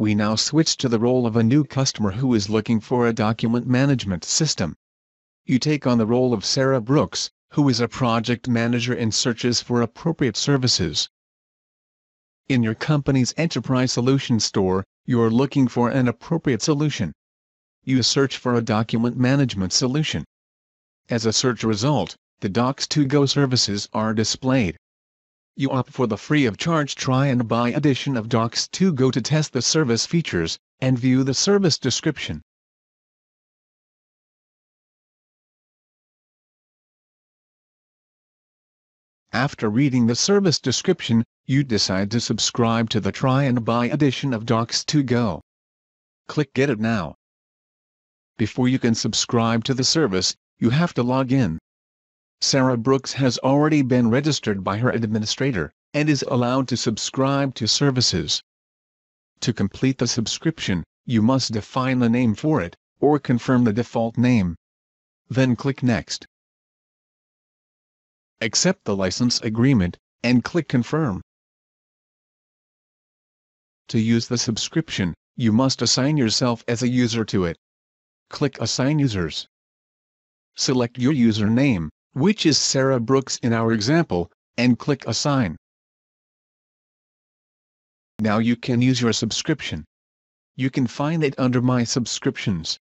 We now switch to the role of a new customer who is looking for a document management system. You take on the role of Sarah Brooks, who is a project manager and searches for appropriate services. In your company's enterprise solution store, you are looking for an appropriate solution. You search for a document management solution. As a search result, the Docs2Go services are displayed. You opt for the free of charge try and buy edition of Docs2Go to test the service features, and view the service description. After reading the service description, you decide to subscribe to the try and buy edition of Docs2Go. Click Get It Now. Before you can subscribe to the service, you have to log in. Sarah Brooks has already been registered by her administrator, and is allowed to subscribe to services. To complete the subscription, you must define the name for it, or confirm the default name. Then click Next. Accept the license agreement, and click Confirm. To use the subscription, you must assign yourself as a user to it. Click Assign Users. Select your username, which is Sarah Brooks in our example, and click Assign. Now you can use your subscription. You can find it under My Subscriptions.